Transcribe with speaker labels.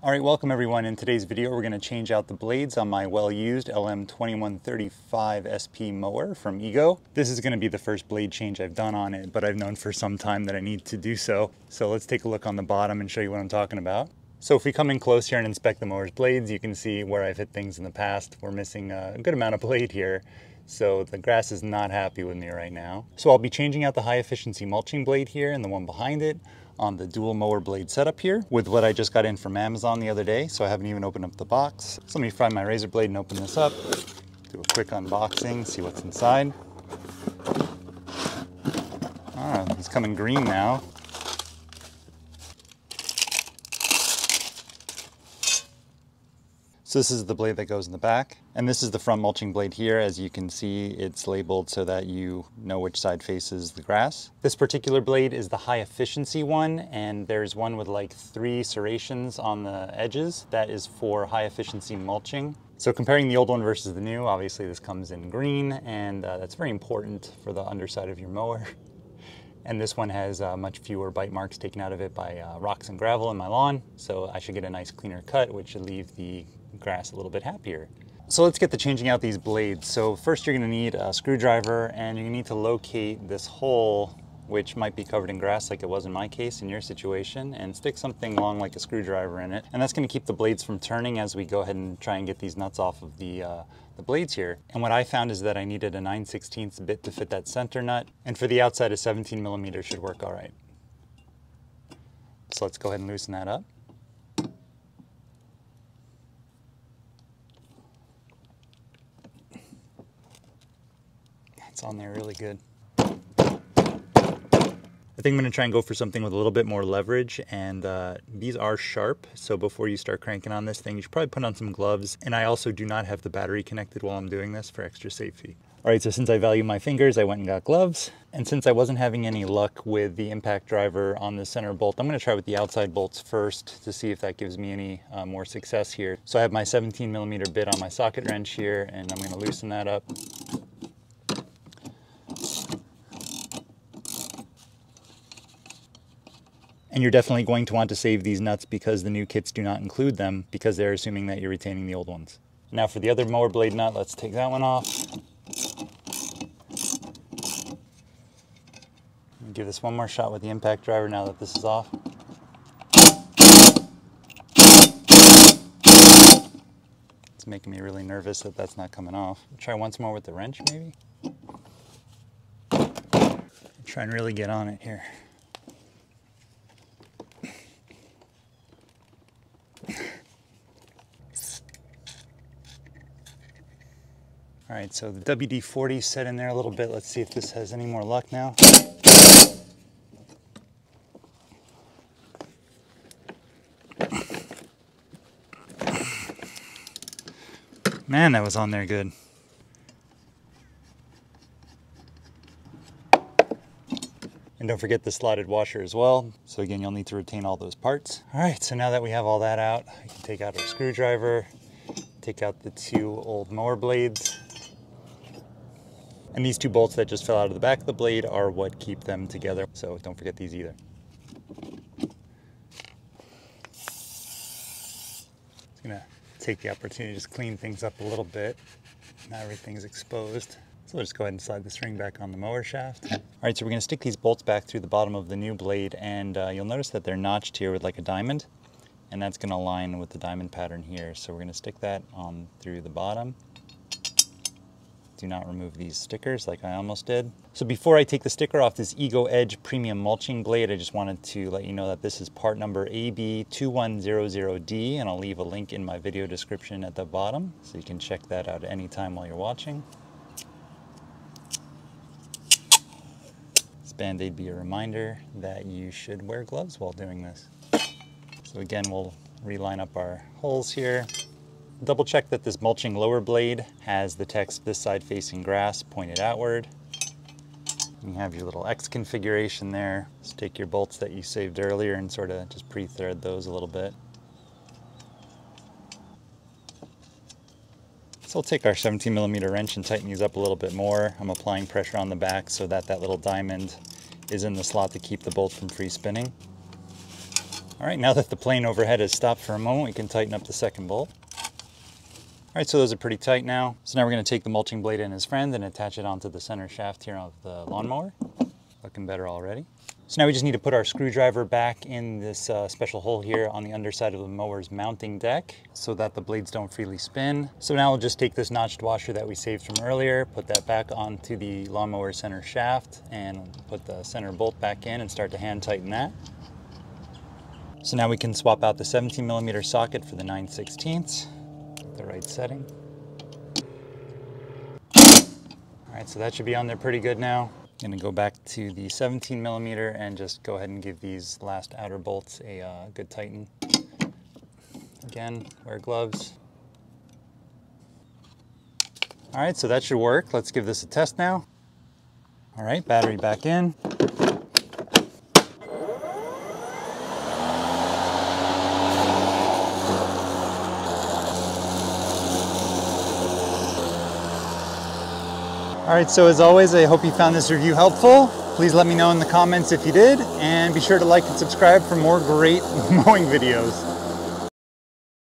Speaker 1: All right, welcome everyone. In today's video, we're gonna change out the blades on my well-used LM2135 SP mower from Ego. This is gonna be the first blade change I've done on it, but I've known for some time that I need to do so. So let's take a look on the bottom and show you what I'm talking about. So if we come in close here and inspect the mower's blades, you can see where I've hit things in the past. We're missing a good amount of blade here. So the grass is not happy with me right now. So I'll be changing out the high efficiency mulching blade here and the one behind it on the dual mower blade setup here with what I just got in from Amazon the other day. So I haven't even opened up the box. So let me find my razor blade and open this up. Do a quick unboxing, see what's inside. Ah, he's coming green now. So this is the blade that goes in the back. And this is the front mulching blade here. As you can see, it's labeled so that you know which side faces the grass. This particular blade is the high efficiency one. And there's one with like three serrations on the edges. That is for high efficiency mulching. So comparing the old one versus the new, obviously this comes in green and uh, that's very important for the underside of your mower. And this one has uh, much fewer bite marks taken out of it by uh, rocks and gravel in my lawn. So I should get a nice cleaner cut, which should leave the grass a little bit happier. So let's get to changing out these blades. So first you're gonna need a screwdriver and you need to locate this hole which might be covered in grass like it was in my case in your situation and stick something long like a screwdriver in it. And that's gonna keep the blades from turning as we go ahead and try and get these nuts off of the, uh, the blades here. And what I found is that I needed a 9 16 bit to fit that center nut. And for the outside, a 17 millimeter should work all right. So let's go ahead and loosen that up. On there really good. I think I'm gonna try and go for something with a little bit more leverage and uh, these are sharp. So before you start cranking on this thing, you should probably put on some gloves. And I also do not have the battery connected while I'm doing this for extra safety. All right, so since I value my fingers, I went and got gloves. And since I wasn't having any luck with the impact driver on the center bolt, I'm gonna try with the outside bolts first to see if that gives me any uh, more success here. So I have my 17 millimeter bit on my socket wrench here and I'm gonna loosen that up. And you're definitely going to want to save these nuts because the new kits do not include them because they're assuming that you're retaining the old ones. Now for the other mower blade nut, let's take that one off. Give this one more shot with the impact driver now that this is off. It's making me really nervous that that's not coming off. Try once more with the wrench maybe. Try and really get on it here. All right, so the WD-40 set in there a little bit. Let's see if this has any more luck now. Man, that was on there good. And don't forget the slotted washer as well. So again, you'll need to retain all those parts. All right, so now that we have all that out, I can take out our screwdriver, take out the two old mower blades, and these two bolts that just fell out of the back of the blade are what keep them together. So don't forget these either. Just gonna take the opportunity to just clean things up a little bit. Now everything's exposed. So we'll just go ahead and slide the string back on the mower shaft. All right, so we're gonna stick these bolts back through the bottom of the new blade and uh, you'll notice that they're notched here with like a diamond and that's gonna align with the diamond pattern here. So we're gonna stick that on through the bottom do not remove these stickers like I almost did. So before I take the sticker off this Ego Edge Premium Mulching Blade, I just wanted to let you know that this is part number AB2100D, and I'll leave a link in my video description at the bottom, so you can check that out anytime while you're watching. This Band-Aid be a reminder that you should wear gloves while doing this. So again, we'll reline up our holes here. Double check that this mulching lower blade has the text this side facing grass pointed outward. You have your little X configuration there. Just take your bolts that you saved earlier and sort of just pre-thread those a little bit. So we'll take our 17 millimeter wrench and tighten these up a little bit more. I'm applying pressure on the back so that that little diamond is in the slot to keep the bolt from free spinning. All right, now that the plane overhead has stopped for a moment, we can tighten up the second bolt. Right, so those are pretty tight now. So now we're gonna take the mulching blade and his friend and attach it onto the center shaft here of the lawnmower. Looking better already. So now we just need to put our screwdriver back in this uh, special hole here on the underside of the mower's mounting deck so that the blades don't freely spin. So now we'll just take this notched washer that we saved from earlier, put that back onto the lawnmower center shaft and put the center bolt back in and start to hand tighten that. So now we can swap out the 17 millimeter socket for the 9 16ths, the right setting. All right, so that should be on there pretty good now. I'm Gonna go back to the 17 millimeter and just go ahead and give these last outer bolts a uh, good tighten. Again, wear gloves. All right, so that should work. Let's give this a test now. All right, battery back in. All right, so as always, I hope you found this review helpful. Please let me know in the comments if you did, and be sure to like and subscribe for more great mowing videos.